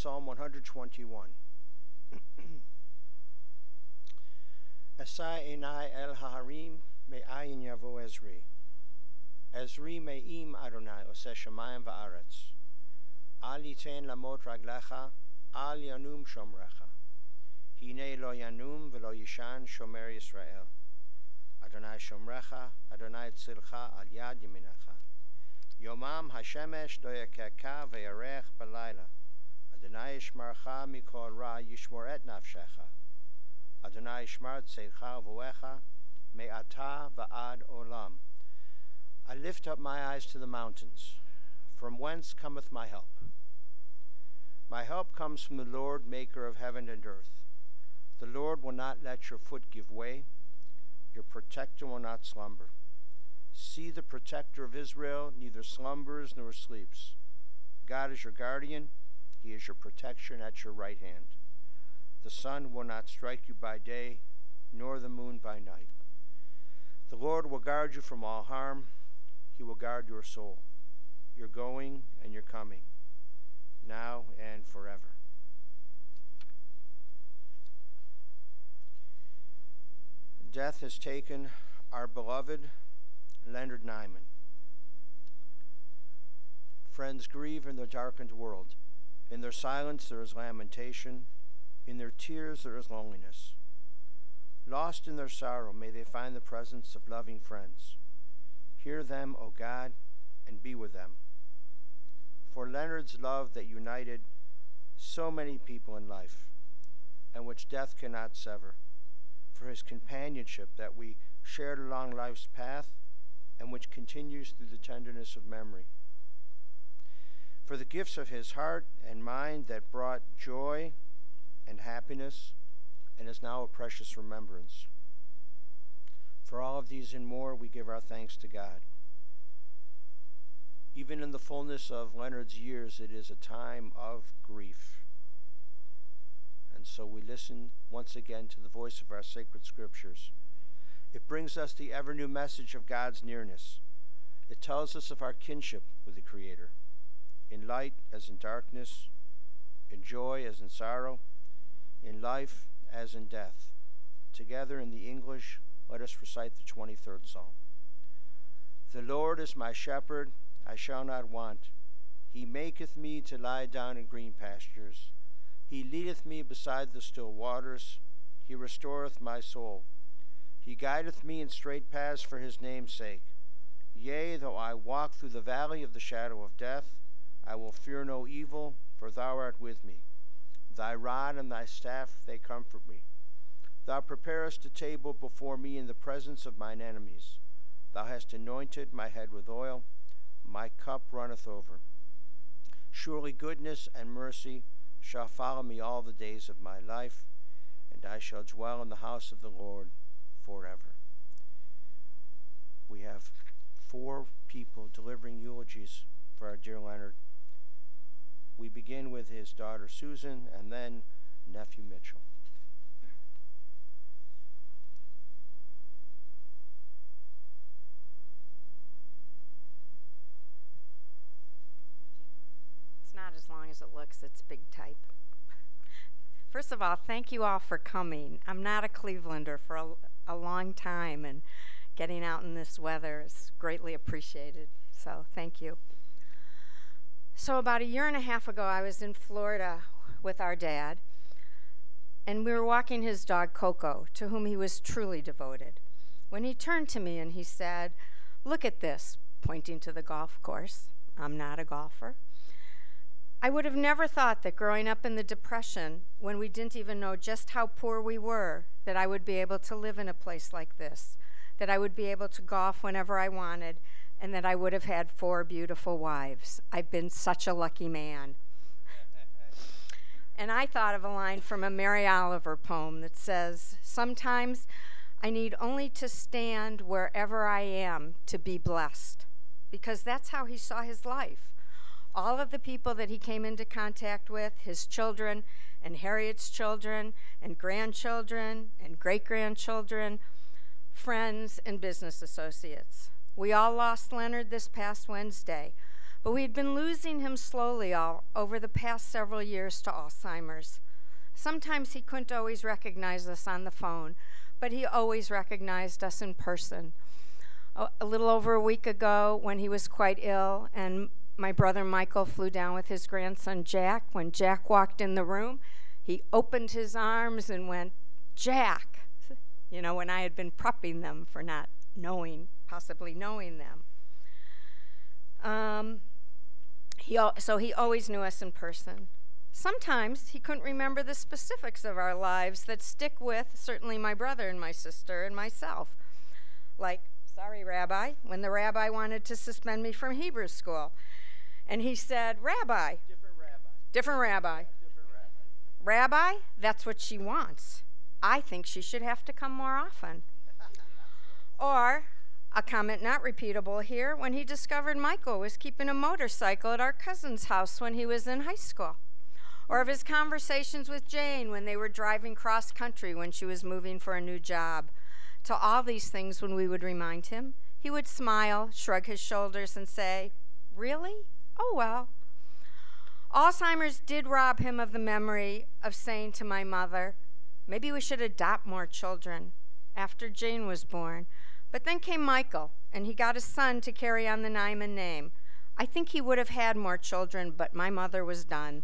Psalm 121. Asai enai el haharim me'ayin yavo Ezri. Ezri me'im Adonai ose shemayim va'aretz. Al yitain lamot raglecha, al yanum shomrecha. Hine lo yanum velo yishan shomer Yisrael. Adonai shomrecha, Adonai tzilcha al yad yaminecha. Yomam hashemesh lo yakeka ve'yarech balayla. Adonai yishmarcha mikol ra yishmor et nafshecha. Adonai yishmar tzecha v'oecha me'ata va'ad olam. I lift up my eyes to the mountains. From whence cometh my help? My help comes from the Lord, maker of heaven and earth. The Lord will not let your foot give way. Your protector will not slumber. See the protector of Israel neither slumbers nor sleeps. God is your guardian. He is your protection at your right hand. The sun will not strike you by day, nor the moon by night. The Lord will guard you from all harm. He will guard your soul, your going and your coming, now and forever. Death has taken our beloved Leonard Nyman. Friends grieve in the darkened world. In their silence there is lamentation. In their tears there is loneliness. Lost in their sorrow, may they find the presence of loving friends. Hear them, O God, and be with them. For Leonard's love that united so many people in life, and which death cannot sever, for his companionship that we shared along life's path, and which continues through the tenderness of memory. For the gifts of his heart and mind that brought joy and happiness, and is now a precious remembrance. For all of these and more, we give our thanks to God. Even in the fullness of Leonard's years, it is a time of grief. And so we listen once again to the voice of our sacred scriptures. It brings us the ever new message of God's nearness. It tells us of our kinship with the Creator, in light as in darkness, in joy as in sorrow, in life as in death. Together in the English, let us recite the 23rd Psalm. The Lord is my shepherd, I shall not want. He maketh me to lie down in green pastures. He leadeth me beside the still waters. He restoreth my soul. He guideth me in straight paths for his name's sake. Yea, though I walk through the valley of the shadow of death, I will fear no evil, for thou art with me. Thy rod and thy staff, they comfort me. Thou preparest a table before me in the presence of mine enemies. Thou hast anointed my head with oil, my cup runneth over. Surely goodness and mercy shall follow me all the days of my life, and I shall dwell in the house of the Lord forever. We have four people delivering eulogies for our dear Leonard. We begin with his daughter Susan and then nephew Mitchell. It's not as long as it looks, it's big type. First of all, thank you all for coming. I'm not a Clevelander for a, a long time, and getting out in this weather is greatly appreciated. So, thank you. So, about a year and a half ago, I was in Florida with our dad, and we were walking his dog Coco, to whom he was truly devoted. When he turned to me and he said, Look at this, pointing to the golf course. I'm not a golfer. I would have never thought that growing up in the Depression, when we didn't even know just how poor we were, that I would be able to live in a place like this, that I would be able to golf whenever I wanted, and that I would have had four beautiful wives. I've been such a lucky man. and I thought of a line from a Mary Oliver poem that says, Sometimes I need only to stand wherever I am to be blessed, because that's how he saw his life all of the people that he came into contact with, his children and Harriet's children and grandchildren and great grandchildren, friends and business associates. We all lost Leonard this past Wednesday, but we had been losing him slowly all over the past several years to Alzheimer's. Sometimes he couldn't always recognize us on the phone, but he always recognized us in person. A, little over a week ago, when he was quite ill, and my brother Michael flew down with his grandson Jack, when Jack walked in the room, he opened his arms and went, Jack, you know, when I had been prepping them for not knowing, possibly knowing them. Um, he, so he always knew us in person. Sometimes he couldn't remember the specifics of our lives that stick with certainly my brother and my sister and myself. Like, sorry, Rabbi, when the rabbi wanted to suspend me from Hebrew school. And he said, Rabbi. Different rabbi. Different rabbi. Different rabbi. Rabbi, that's what she wants. I think she should have to come more often. or, a comment not repeatable here, when he discovered Michael was keeping a motorcycle at our cousin's house when he was in high school. Or of his conversations with Jane when they were driving cross country when she was moving for a new job. To all these things, when we would remind him, he would smile, shrug his shoulders, and say, Really? Oh well. Alzheimer's did rob him of the memory of saying to my mother, Maybe we should adopt more children after Jane was born. But then came Michael, and he got a son to carry on the Nyman name. I think he would have had more children, but my mother was done.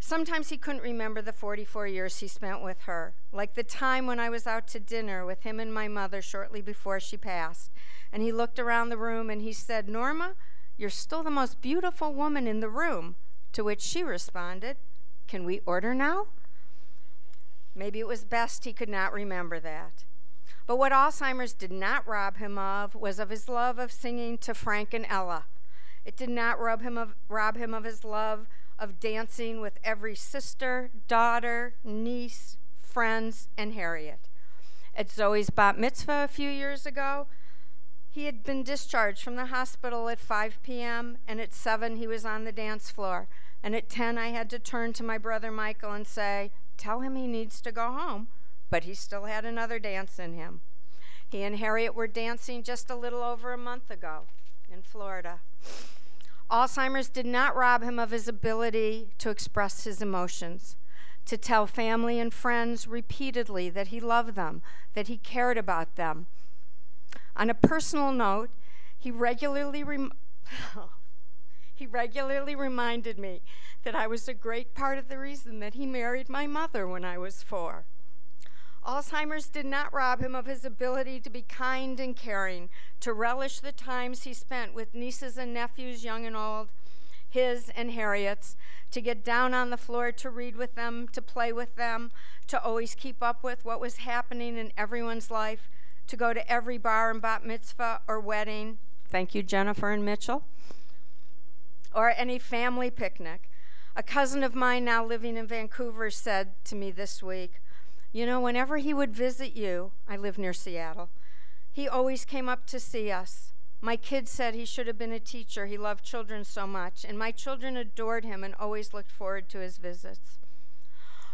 Sometimes he couldn't remember the 44 years he spent with her, like the time when I was out to dinner with him and my mother shortly before she passed. And he looked around the room and he said, Norma, you're still the most beautiful woman in the room. To which she responded, Can we order now? Maybe it was best he could not remember that. But what Alzheimer's did not rob him of was of his love of singing to Frank and Ella. It did not rob him of, rob him of his love of dancing with every sister, daughter, niece, friends, and Harriet. At Zoe's bat mitzvah a few years ago, he had been discharged from the hospital at 5 p.m., and at 7 he was on the dance floor. And at 10, I had to turn to my brother Michael and say, Tell him he needs to go home. But he still had another dance in him. He and Harriet were dancing just a little over a month ago in Florida. Alzheimer's did not rob him of his ability to express his emotions, to tell family and friends repeatedly that he loved them, that he cared about them. On a personal note, he regularly he regularly reminded me that I was a great part of the reason that he married my mother when I was four. Alzheimer's did not rob him of his ability to be kind and caring, to relish the times he spent with nieces and nephews, young and old, his and Harriet's, to get down on the floor to read with them, to play with them, to always keep up with what was happening in everyone's life, to go to every bar and bat mitzvah or wedding. Thank you, Jennifer and Mitchell. Or any family picnic. A cousin of mine now living in Vancouver said to me this week, You know, whenever he would visit you, I live near Seattle, he always came up to see us. My kids said he should have been a teacher. He loved children so much, and my children adored him and always looked forward to his visits.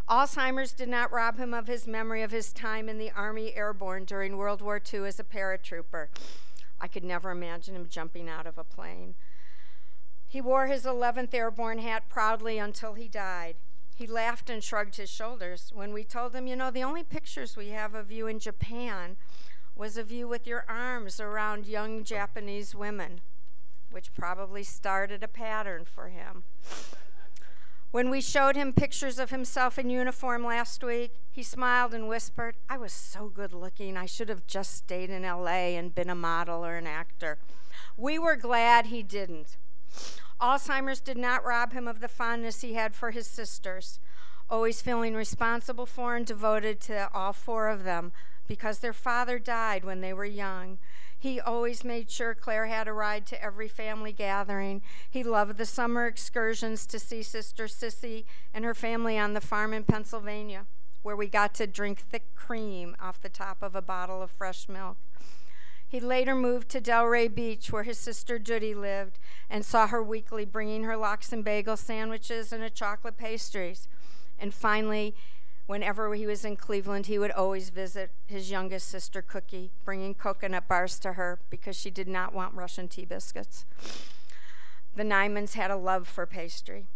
Alzheimer's did not rob him of his memory of his time in the Army Airborne during World War II as a paratrooper. I could never imagine him jumping out of a plane. He wore his 11th Airborne hat proudly until he died. He laughed and shrugged his shoulders when we told him, you know, the only pictures we have of you in Japan was of you with your arms around young Japanese women, which probably started a pattern for him. When we showed him pictures of himself in uniform last week, he smiled and whispered, I was so good looking, I should have just stayed in LA and been a model or an actor. We were glad he didn't. Alzheimer's did not rob him of the fondness he had for his sisters, always feeling responsible for and devoted to all four of them because their father died when they were young. He always made sure Claire had a ride to every family gathering. He loved the summer excursions to see Sister Sissy and her family on the farm in Pennsylvania, where we got to drink thick cream off the top of a bottle of fresh milk. He later moved to Delray Beach, where his sister Judy lived, and saw her weekly bringing her lox and bagel sandwiches and a chocolate pastries. And finally, whenever he was in Cleveland, he would always visit his youngest sister, Cookie, bringing coconut bars to her because she did not want Russian tea biscuits. The Nymans had a love for pastry.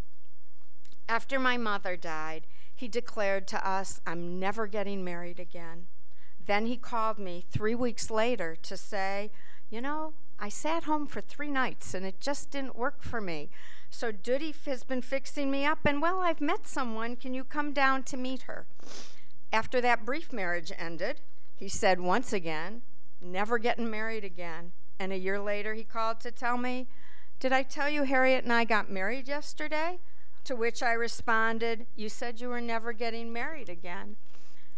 After my mother died, he declared to us, I'm never getting married again. Then he called me three weeks later to say, You know, I sat home for three nights and it just didn't work for me. So Doody has been fixing me up, and well, I've met someone. Can you come down to meet her? After that brief marriage ended, he said once again, Never getting married again. And a year later, he called to tell me, Did I tell you Harriet and I got married yesterday? To which I responded, You said you were never getting married again.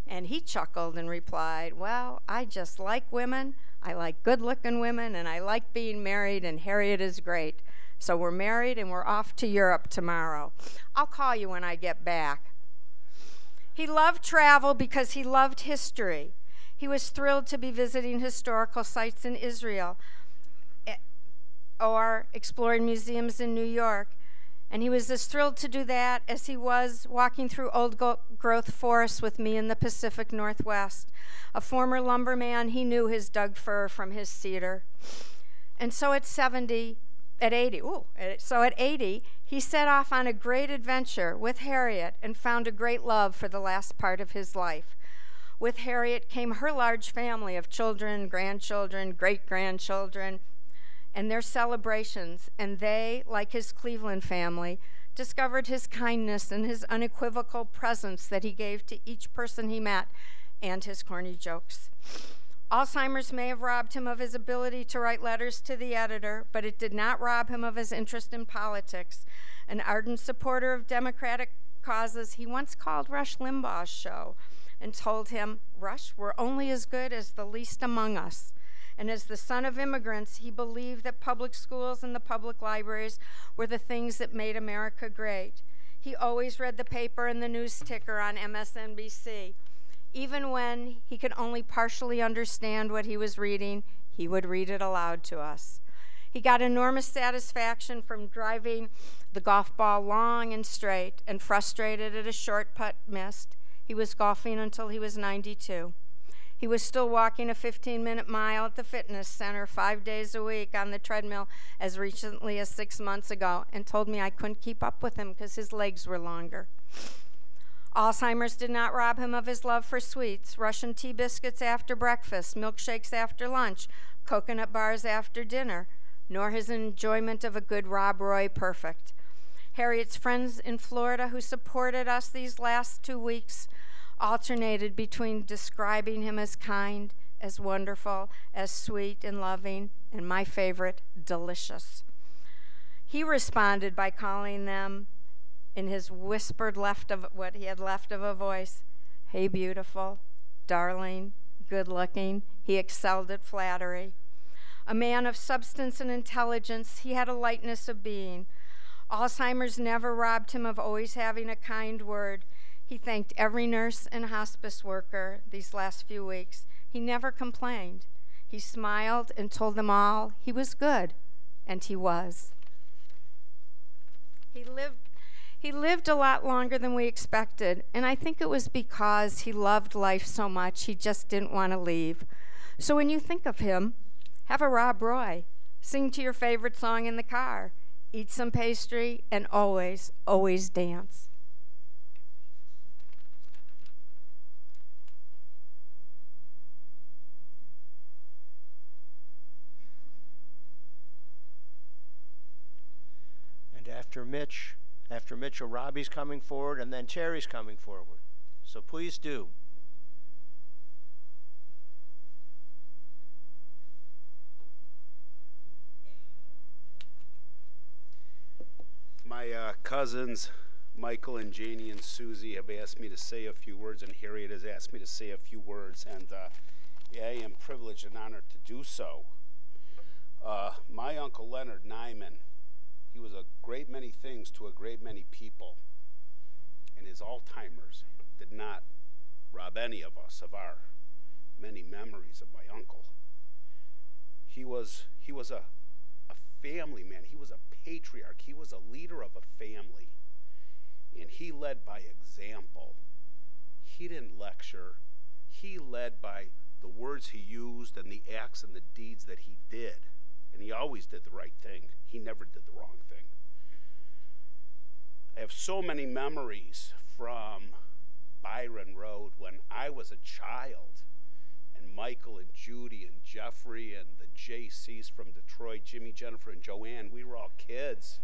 And he chuckled and replied, Well, I just like women. I like good looking women, and I like being married, and Harriet is great. So we're married and we're off to Europe tomorrow. I'll call you when I get back. He loved travel because he loved history. He was thrilled to be visiting historical sites in Israel eh, or exploring museums in New York. And he was as thrilled to do that as he was walking through old growth forests with me in the Pacific Northwest. A former lumberman, he knew his Doug fir from his cedar. And so at 70, at 80, ooh, so at 80, he set off on a great adventure with Harriet and found a great love for the last part of his life. With Harriet came her large family of children, grandchildren, great grandchildren, and their celebrations, and they, like his Cleveland family, discovered his kindness and his unequivocal presence that he gave to each person he met and his corny jokes. Alzheimer's may have robbed him of his ability to write letters to the editor, but it did not rob him of his interest in politics. An ardent supporter of democratic causes, he once called Rush Limbaugh's show and told him, Rush, we're only as good as the least among us. And as the son of immigrants, he believed that public schools and the public libraries were the things that made America great. He always read the paper and the news ticker on MSNBC. Even when he could only partially understand what he was reading, he would read it aloud to us. He got enormous satisfaction from driving the golf ball long and straight and frustrated at a short putt missed. He was golfing until he was 92. He was still walking a 15 minute mile at the fitness center five days a week on the treadmill as recently as six months ago and told me I couldn't keep up with him because his legs were longer. Alzheimer's did not rob him of his love for sweets, Russian tea biscuits after breakfast, milkshakes after lunch, coconut bars after dinner, nor his enjoyment of a good Rob Roy perfect. Harriet's friends in Florida who supported us these last two weeks alternated between describing him as kind, as wonderful, as sweet and loving, and my favorite, delicious. He responded by calling them, in his whispered left of what he had left of a voice, Hey, beautiful, darling, good looking. He excelled at flattery. A man of substance and intelligence, he had a lightness of being. Alzheimer's never robbed him of always having a kind word he thanked every nurse and hospice worker these last few weeks. He never complained. He smiled and told them all he was good, and he was. He lived he lived a lot longer than we expected, and I think it was because he loved life so much he just didn't want to leave. So when you think of him, have a Rob Roy, sing to your favorite song in the car, eat some pastry, and always, always dance. After Mitch, after Mitchell, Robbie's coming forward, and then Terry's coming forward. So please do. My uh, cousins, Michael and Janie and Susie, have asked me to say a few words, and Harriet has asked me to say a few words, and uh, I am privileged and honored to do so. Uh, my uncle Leonard Nyman he was a great many things to a great many people. And his Alzheimer's did not rob any of us of our many memories of my uncle. He was, he was a, a family man. He was a patriarch. He was a leader of a family. And he led by example. He didn't lecture. He led by the words he used and the acts and the deeds that he did. And he always did the right thing. He never did the wrong thing. I have so many memories from Byron Road when I was a child, and Michael and Judy and Jeffrey and the JCs from Detroit, Jimmy, Jennifer, and Joanne, we were all kids.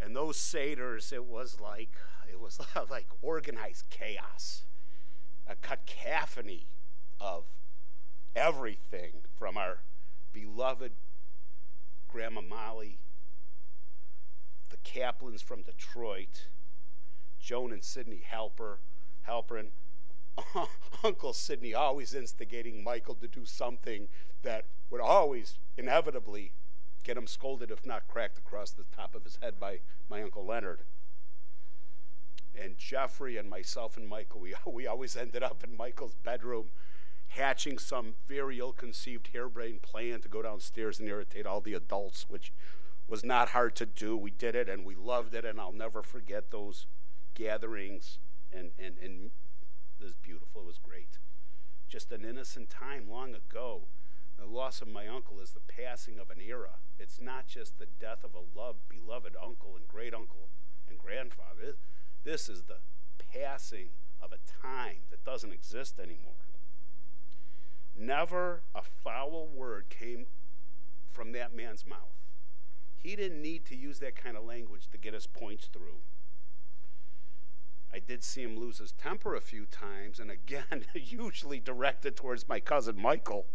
And those Seders, it was like it was like organized chaos, a cacophony of everything from our beloved Grandma Molly, the Kaplans from Detroit, Joan and Sidney Halper, Halperin, Uncle Sidney always instigating Michael to do something that would always inevitably get him scolded, if not cracked across the top of his head by my Uncle Leonard. And Jeffrey and myself and Michael, we, we always ended up in Michael's bedroom hatching some very ill conceived harebrained plan to go downstairs and irritate all the adults, which was not hard to do. We did it and we loved it, and I'll never forget those gatherings. And, and, and it was beautiful, it was great. Just an innocent time long ago. The loss of my uncle is the passing of an era. It's not just the death of a loved, beloved uncle and great uncle and grandfather. This is the passing of a time that doesn't exist anymore. Never a foul word came from that man's mouth. He didn't need to use that kind of language to get his points through. I did see him lose his temper a few times, and again, usually directed towards my cousin Michael.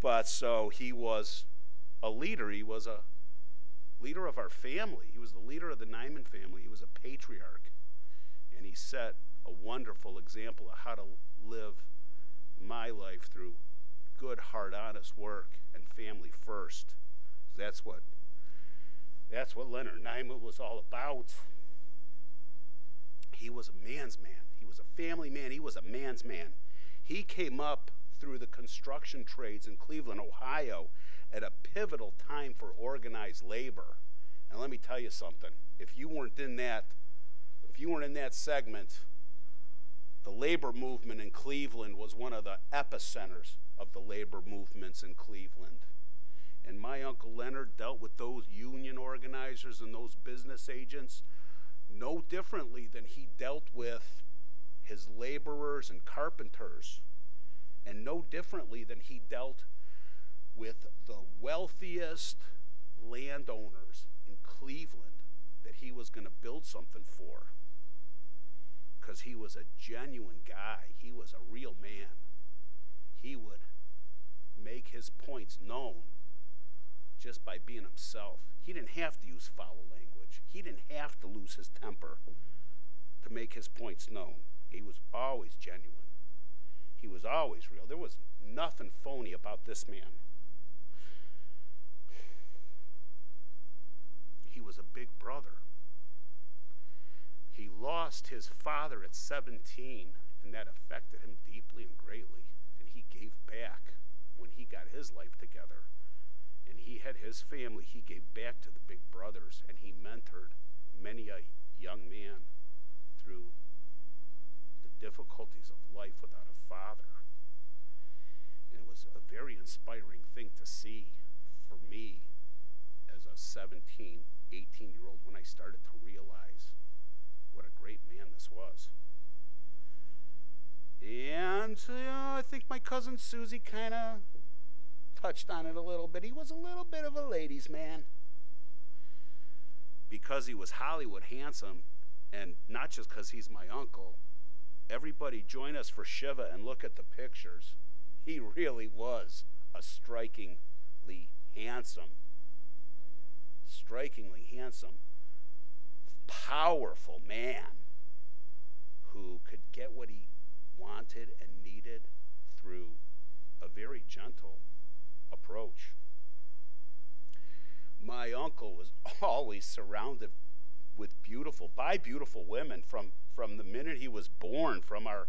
but so he was a leader. He was a leader of our family. He was the leader of the Nyman family. He was a patriarch. And he set a wonderful example of how to live my life through good, hard, honest work and family first. That's what that's what Leonard Nyman was all about. He was a man's man. He was a family man. He was a man's man. He came up through the construction trades in Cleveland, Ohio, at a pivotal time for organized labor. And let me tell you something. If you weren't in that, if you weren't in that segment, the labor movement in Cleveland was one of the epicenters of the labor movements in Cleveland. And my Uncle Leonard dealt with those union organizers and those business agents no differently than he dealt with his laborers and carpenters, and no differently than he dealt with the wealthiest landowners in Cleveland that he was going to build something for because he was a genuine guy. He was a real man. He would make his points known just by being himself. He didn't have to use foul language. He didn't have to lose his temper to make his points known. He was always genuine. He was always real. There was nothing phony about this man. He was a big brother. He lost his father at 17, and that affected him deeply and greatly. And he gave back when he got his life together. And he had his family, he gave back to the big brothers, and he mentored many a young man through the difficulties of life without a father. And it was a very inspiring thing to see for me as a 17, 18 year old when I started to realize what a great man this was. And uh, I think my cousin Susie kind of touched on it a little bit. He was a little bit of a ladies' man. Because he was Hollywood handsome, and not just because he's my uncle, everybody join us for Shiva and look at the pictures. He really was a strikingly handsome, strikingly handsome powerful man who could get what he wanted and needed through a very gentle approach. My uncle was always surrounded with beautiful, by beautiful women from, from the minute he was born, from our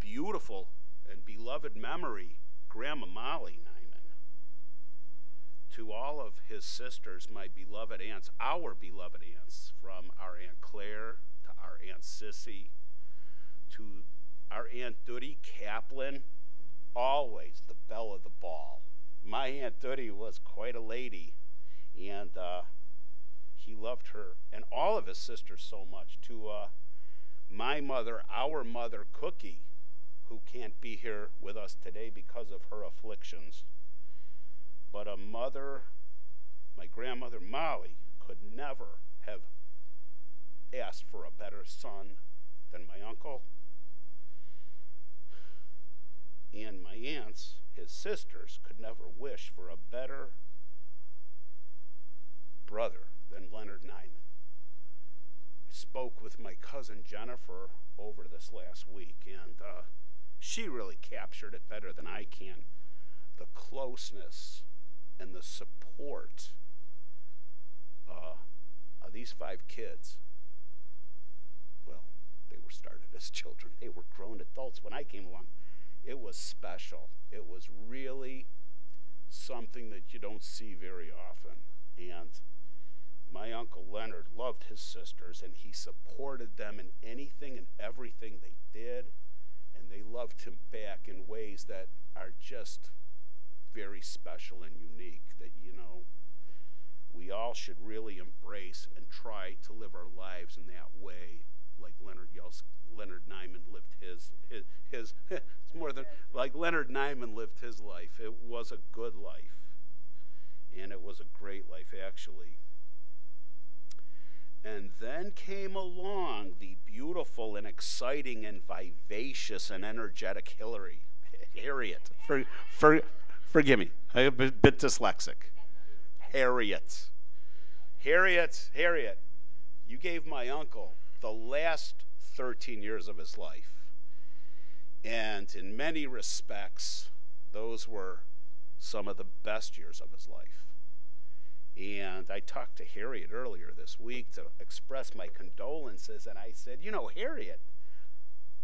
beautiful and beloved memory, Grandma Molly to all of his sisters, my beloved aunts, our beloved aunts, from our Aunt Claire to our Aunt Sissy to our Aunt Doody Kaplan, always the belle of the ball. My Aunt Doody was quite a lady, and uh, he loved her and all of his sisters so much. To uh, my mother, our mother, Cookie, who can't be here with us today because of her afflictions. But a mother, my grandmother Molly, could never have asked for a better son than my uncle. And my aunts, his sisters, could never wish for a better brother than Leonard Nyman. I spoke with my cousin Jennifer over this last week, and uh, she really captured it better than I can. The closeness and the support uh, of these five kids. Well, they were started as children, they were grown adults when I came along. It was special. It was really something that you don't see very often. And my uncle Leonard loved his sisters and he supported them in anything and everything they did. And they loved him back in ways that are just very special and unique that, you know, we all should really embrace and try to live our lives in that way, like Leonard Yels- Leonard Nyman lived his his, his it's more than like Leonard Nyman lived his life. It was a good life, and it was a great life actually. And then came along the beautiful and exciting and vivacious and energetic Hillary, Harriet. For, for, forgive me, I'm a bit, bit dyslexic. Harriet. Harriet, Harriet, you gave my uncle the last 13 years of his life. And in many respects, those were some of the best years of his life. And I talked to Harriet earlier this week to express my condolences, and I said, You know, Harriet,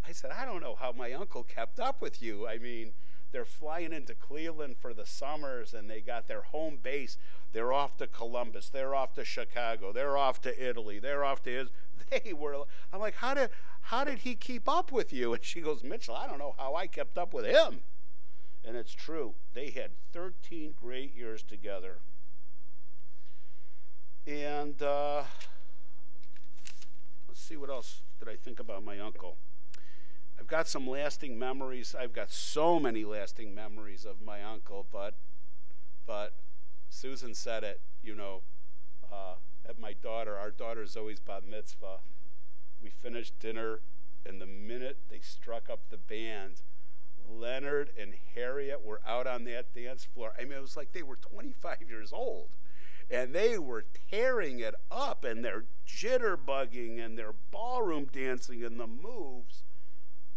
I said, I don't know how my uncle kept up with you. I mean, they're flying into Cleveland for the summers and they got their home base. They're off to Columbus. They're off to Chicago. They're off to Italy. They're off to his. They were. I'm like, how did how did he keep up with you? And she goes, Mitchell, I don't know how I kept up with him. And it's true. They had 13 great years together. And uh, let's see what else did I think about my uncle. I've got some lasting memories. I've got so many lasting memories of my uncle, but but Susan said it, you know, uh, at my daughter, our daughter Zoe's bat mitzvah. We finished dinner, and the minute they struck up the band, Leonard and Harriet were out on that dance floor. I mean, it was like they were 25 years old and they were tearing it up and they're jitterbugging and they're ballroom dancing and the moves.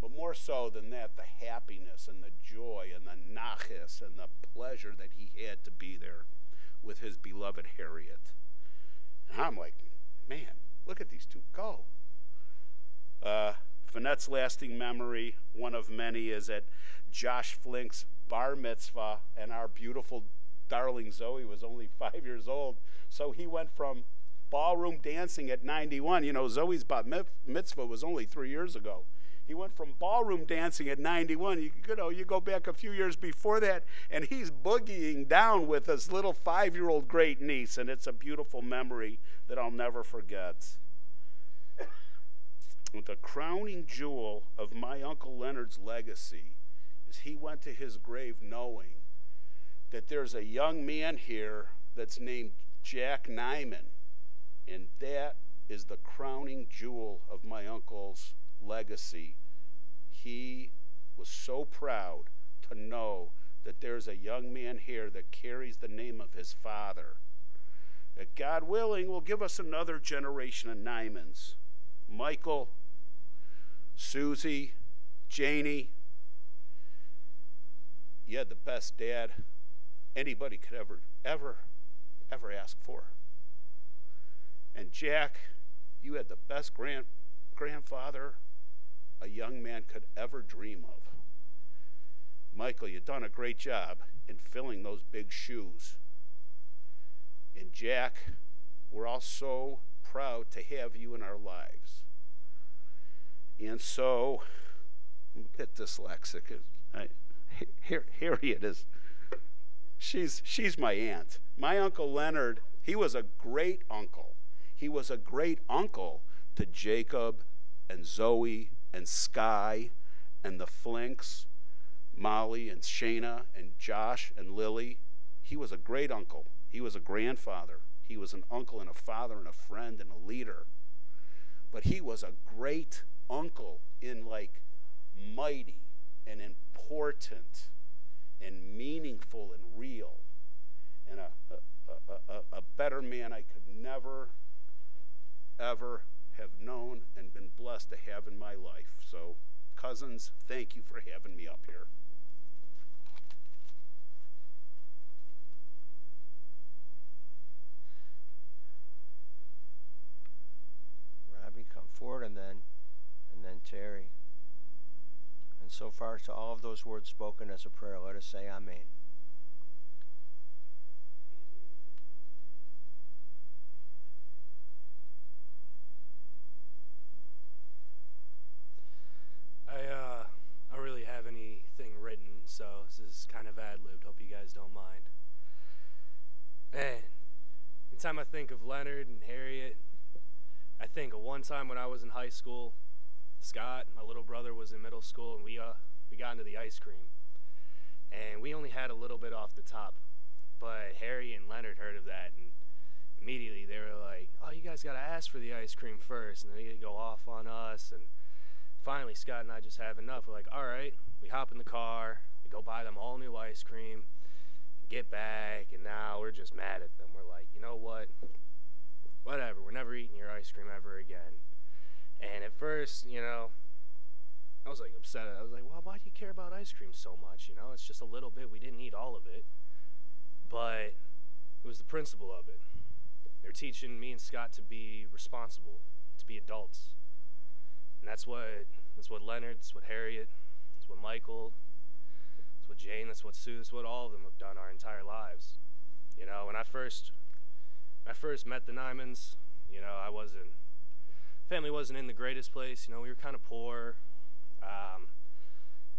But more so than that, the happiness and the joy and the nachis and the pleasure that he had to be there with his beloved Harriet. And I'm like, man, look at these two go. Uh, Finette's lasting memory, one of many, is at Josh Flink's bar mitzvah, and our beautiful darling Zoe was only five years old. So he went from ballroom dancing at 91. You know, Zoe's bat mitzvah was only three years ago. He went from ballroom dancing at 91. You, you know, you go back a few years before that, and he's boogieing down with his little five year old great niece, and it's a beautiful memory that I'll never forget. the crowning jewel of my Uncle Leonard's legacy is he went to his grave knowing that there's a young man here that's named Jack Nyman, and that is the crowning jewel of my uncle's legacy. He was so proud to know that there's a young man here that carries the name of his father. That God willing will give us another generation of Nymans. Michael, Susie, Janie. You had the best dad anybody could ever, ever, ever ask for. And Jack, you had the best grand, grandfather a young man could ever dream of. Michael, you've done a great job in filling those big shoes. And Jack, we're all so proud to have you in our lives. And so, I'm a bit dyslexic. I Harriet is she's she's my aunt. My uncle Leonard, he was a great uncle. He was a great uncle to Jacob and Zoe and Sky and the Flinks, Molly and Shayna and Josh and Lily. He was a great uncle. He was a grandfather. He was an uncle and a father and a friend and a leader. But he was a great uncle in like mighty and important and meaningful and real and a, a, a, a better man I could never, ever have known and been blessed to have in my life. So, cousins, thank you for having me up here. Robbie, come forward, and then, and then Terry. And so far, to all of those words spoken as a prayer, let us say Amen. I uh, I don't really have anything written, so this is kind of ad libbed. Hope you guys don't mind. Man, anytime I think of Leonard and Harriet, I think of one time when I was in high school. Scott, my little brother, was in middle school, and we uh we got into the ice cream, and we only had a little bit off the top, but Harry and Leonard heard of that, and immediately they were like, "Oh, you guys gotta ask for the ice cream first, and they go off on us, and finally Scott and I just have enough. We're like, all right, we hop in the car, we go buy them all new ice cream, get back, and now we're just mad at them. We're like, you know what? Whatever, we're never eating your ice cream ever again. And at first, you know, I was like upset. I was like, well, why do you care about ice cream so much? You know, it's just a little bit. We didn't eat all of it. But it was the principle of it. They're teaching me and Scott to be responsible, to be adults. And that's what that's what Leonard, that's what Harriet, that's what Michael, that's what Jane, that's what Sue, that's what all of them have done our entire lives. You know, when I first when I first met the Nymans, you know, I wasn't family wasn't in the greatest place. You know, we were kind of poor. Um,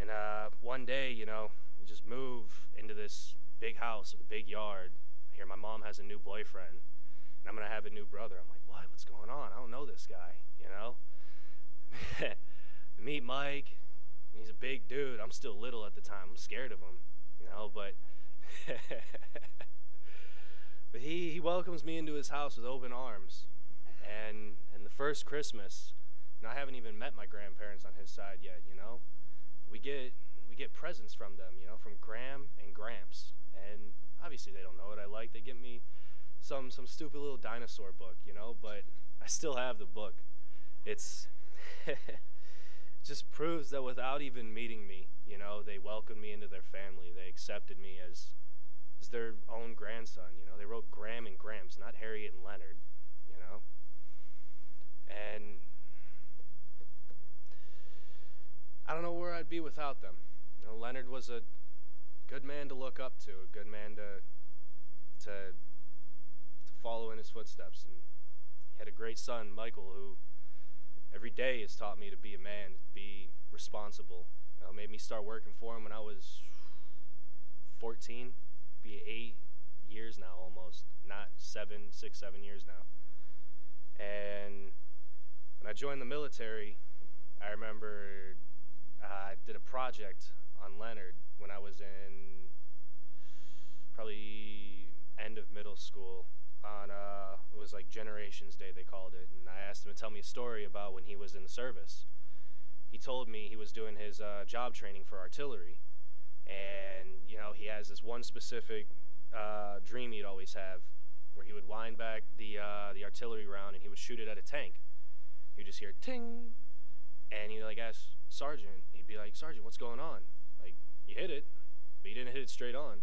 and uh, one day, you know, we just move into this big house with a big yard. I hear my mom has a new boyfriend, and I'm gonna have a new brother. I'm like, what? What's going on? I don't know this guy. You know. Meet Mike. He's a big dude. I'm still little at the time. I'm scared of him, you know, but but he he welcomes me into his house with open arms. And and the first Christmas, and I haven't even met my grandparents on his side yet, you know. We get we get presents from them, you know, from Graham and Gramps. And obviously they don't know what I like. They get me some some stupid little dinosaur book, you know, but I still have the book. It's just proves that without even meeting me, you know, they welcomed me into their family. They accepted me as as their own grandson. You know, they wrote Graham and Gramps, not Harriet and Leonard. You know, and I don't know where I'd be without them. You know, Leonard was a good man to look up to, a good man to to to follow in his footsteps, and he had a great son, Michael, who every day has taught me to be a man, be responsible. Know, made me start working for him when I was 14, be eight years now almost, not seven, six, seven years now. And when I joined the military, I remember uh, I did a project on Leonard when I was in probably end of middle school on uh, it was like Generations Day they called it, and I asked him to tell me a story about when he was in the service. He told me he was doing his uh, job training for artillery, and you know he has this one specific uh, dream he'd always have, where he would wind back the uh, the artillery round and he would shoot it at a tank. You'd just hear ting, and he'd like ask sergeant. He'd be like, Sergeant, what's going on? Like you hit it, but you didn't hit it straight on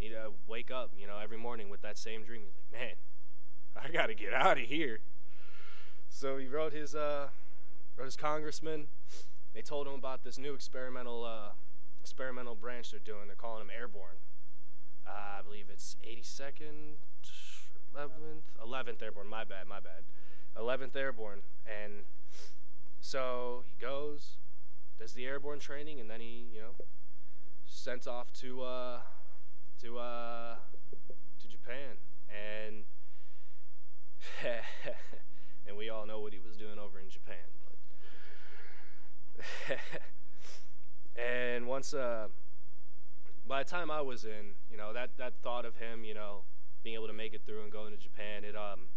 need to wake up, you know, every morning with that same dream. He's like, man, I got to get out of here. So he wrote his uh, wrote his congressman. They told him about this new experimental uh, experimental branch they're doing. They're calling them airborne. Uh, I believe it's 82nd, 11th, 11th airborne. My bad, my bad. 11th airborne, and so he goes, does the airborne training, and then he, you know, sent off to uh, to uh, to Japan, and and we all know what he was doing over in Japan. And once uh, by the time I was in, you know that that thought of him, you know, being able to make it through and going to Japan, it um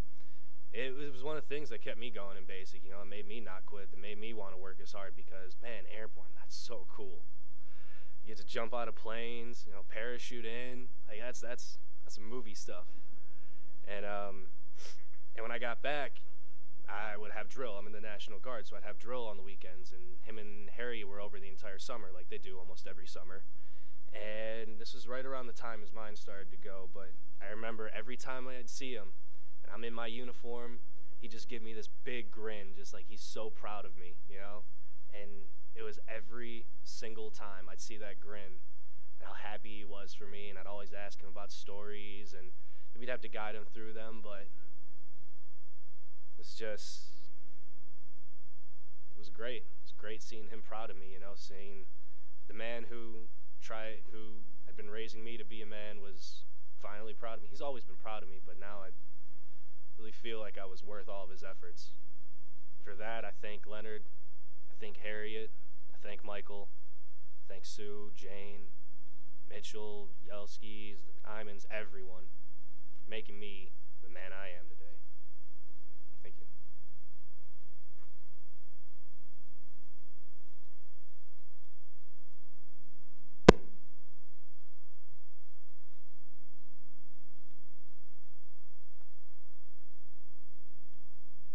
it was one of the things that kept me going in basic. You know, it made me not quit. It made me want to work as hard because, man, airborne, that's so cool. You get to jump out of planes, you know, parachute in. Like that's that's that's movie stuff. And um, and when I got back, I would have drill. I'm in the National Guard, so I'd have drill on the weekends. And him and Harry were over the entire summer, like they do almost every summer. And this was right around the time his mind started to go. But I remember every time I'd see him, and I'm in my uniform, he'd just give me this big grin, just like he's so proud of me, you know. And it was every single time I'd see that grin, how happy he was for me, and I'd always ask him about stories, and we'd have to guide him through them, but it's just it was great. It was great seeing him proud of me, you know, seeing the man who try who had been raising me to be a man was finally proud of me. He's always been proud of me, but now I really feel like I was worth all of his efforts. For that, I thank Leonard, I thank Harriet, thank Michael, thank Sue, Jane, Mitchell, Yelskis, Imans, everyone for making me the man I am today. Thank you.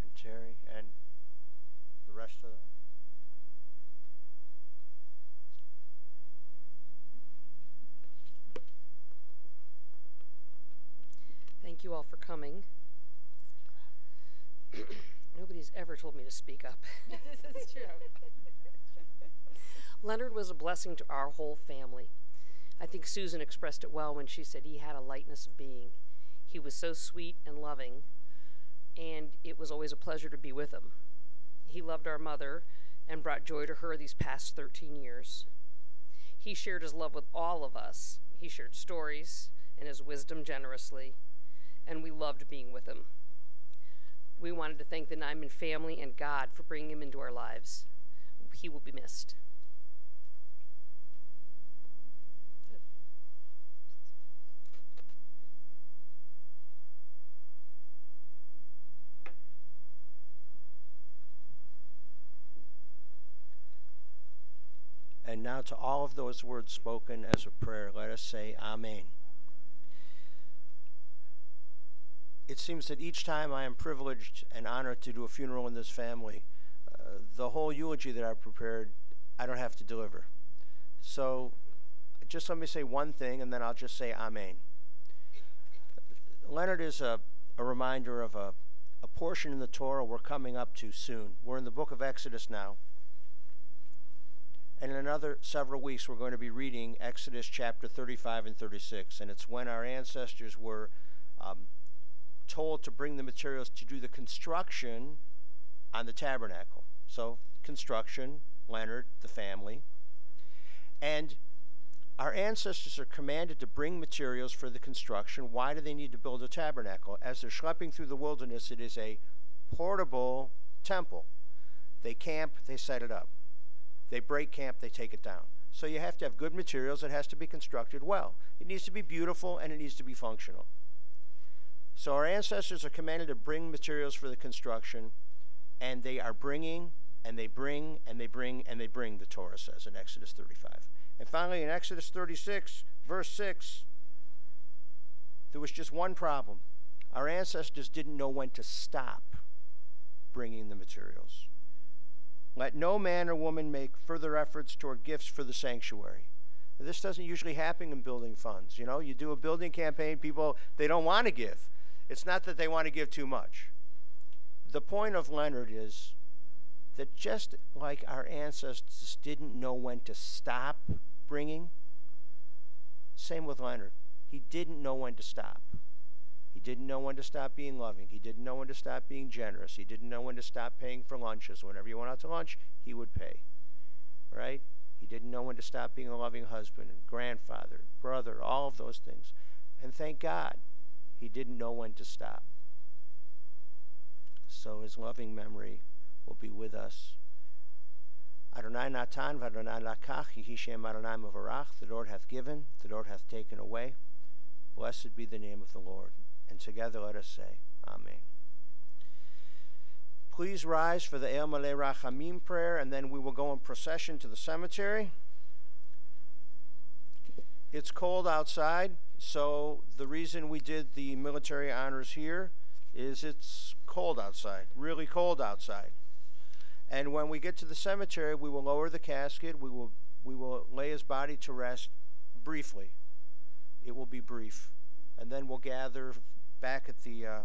and Terry and the rest of them. Thank you all for coming. Nobody's ever told me to speak up. this is true. Leonard was a blessing to our whole family. I think Susan expressed it well when she said he had a lightness of being. He was so sweet and loving, and it was always a pleasure to be with him. He loved our mother and brought joy to her these past 13 years. He shared his love with all of us. He shared stories and his wisdom generously, and we loved being with him. We wanted to thank the Nyman family and God for bringing him into our lives. He will be missed. And now to all of those words spoken as a prayer, let us say Amen. It seems that each time I am privileged and honored to do a funeral in this family, uh, the whole eulogy that I've prepared, I don't have to deliver. So just let me say one thing and then I'll just say Amen. Leonard is a, a reminder of a, a portion in the Torah we're coming up to soon. We're in the book of Exodus now. And in another several weeks, we're going to be reading Exodus chapter 35 and 36. And it's when our ancestors were um, told to bring the materials to do the construction on the tabernacle. So, construction, Leonard, the family. And our ancestors are commanded to bring materials for the construction. Why do they need to build a tabernacle? As they're schlepping through the wilderness, it is a portable temple. They camp, they set it up. They break camp, they take it down. So you have to have good materials. It has to be constructed well. It needs to be beautiful and it needs to be functional. So our ancestors are commanded to bring materials for the construction, and they are bringing, and they bring, and they bring, and they bring, the Torah says in Exodus 35. And finally, in Exodus 36, verse 6, there was just one problem. Our ancestors didn't know when to stop bringing the materials. Let no man or woman make further efforts toward gifts for the sanctuary. This doesn't usually happen in building funds. You know, you do a building campaign, people, they don't want to give. It's not that they want to give too much. The point of Leonard is that just like our ancestors didn't know when to stop bringing, same with Leonard. He didn't know when to stop. He didn't know when to stop being loving. He didn't know when to stop being generous. He didn't know when to stop paying for lunches. Whenever you went out to lunch, he would pay. Right? He didn't know when to stop being a loving husband and grandfather, brother, all of those things. And thank God he didn't know when to stop. So his loving memory will be with us. Adonai Natan v'Adonai Lakach, Yehishem Adonai Mavarach, the Lord hath given, the Lord hath taken away. Blessed be the name of the Lord. And together let us say, Amen. Please rise for the El Malay Rachamim prayer, and then we will go in procession to the cemetery. It's cold outside, so the reason we did the military honors here is it's cold outside, really cold outside. And when we get to the cemetery, we will lower the casket. We will we will lay his body to rest briefly. It will be brief, and then we'll gather back at the uh,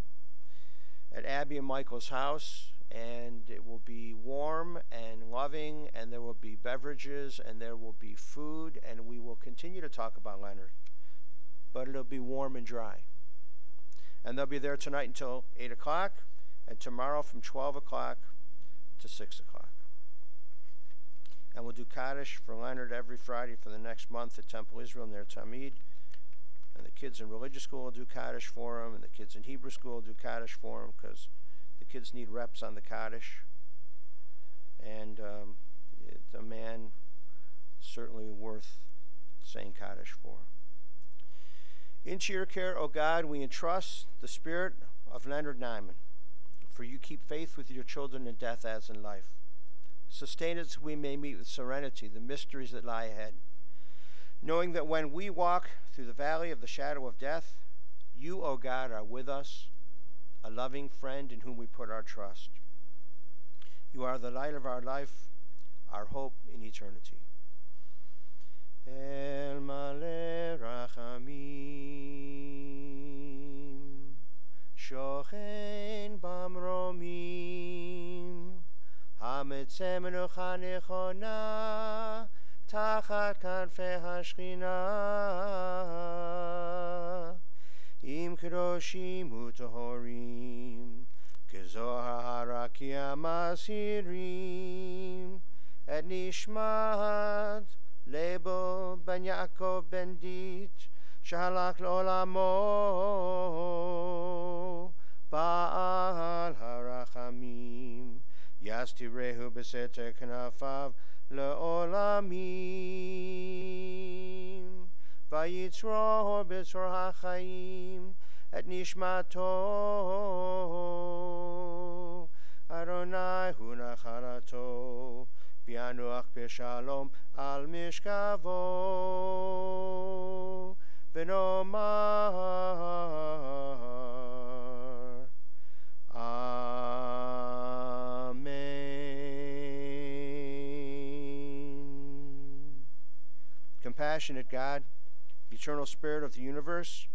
at Abby and Michael's house, and it will be warm and loving, and there will be beverages, and there will be food, and we will continue to talk about Leonard, but it'll be warm and dry. And they'll be there tonight until 8 o'clock, and tomorrow from 12 o'clock to 6 o'clock. And we'll do Kaddish for Leonard every Friday for the next month at Temple Israel Ner Tamid. And the kids in religious school will do Kaddish for him, and the kids in Hebrew school will do Kaddish for him because the kids need reps on the Kaddish. And um, it's a man certainly worth saying Kaddish for. Into your care, O God, we entrust the spirit of Leonard Nyman, for you keep faith with your children in death as in life. Sustain us we may meet with serenity the mysteries that lie ahead, knowing that when we walk through the valley of the shadow of death, you, O God, are with us, a loving friend in whom we put our trust. You are the light of our life, our hope in eternity. El male rachamim, shochen bamromim, hametzeh menucha nechona, tachat kanfei hashchina, im kedoshim utohorim, kezohar harakia masirim, et nishmat Lebo ben Yaakov ben Dit, שהלך לעולמו, בעל הרחמים, יסתירהו בסתר כנפיו לעולמים, ויצרור בצרור החיים את נשמתו, אדוני הוא נחלתו, וינוח בשלום על משכבו, ונאמר Amen. Compassionate God, eternal Spirit of the universe,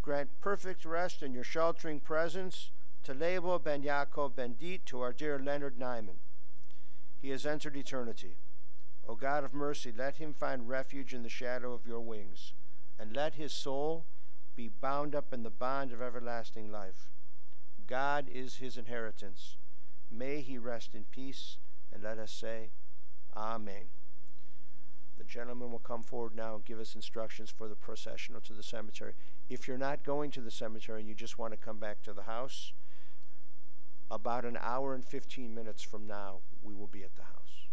grant perfect rest in your sheltering presence to Lebo ben Yaakov ben Dit, to our dear Leonard Nyman. He has entered eternity. O God of mercy, let him find refuge in the shadow of your wings, and let his soul be bound up in the bond of everlasting life. God is his inheritance. May he rest in peace, and let us say, Amen. The gentleman will come forward now and give us instructions for the processional to the cemetery. If you're not going to the cemetery and you just want to come back to the house, about an hour and 15 minutes from now, we will be at the house.